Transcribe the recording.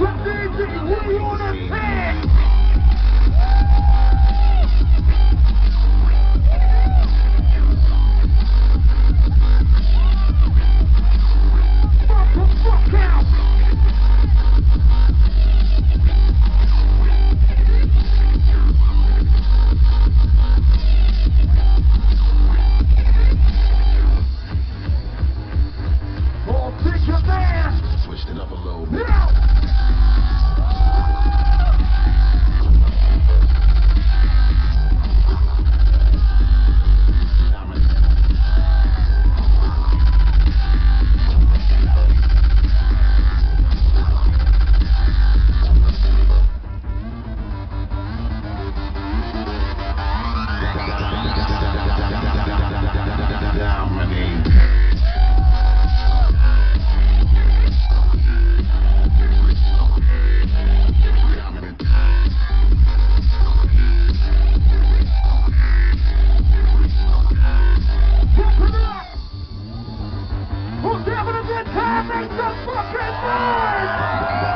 Some easy, we on the pit. Fuck Who's having a good time? Make some fucking noise.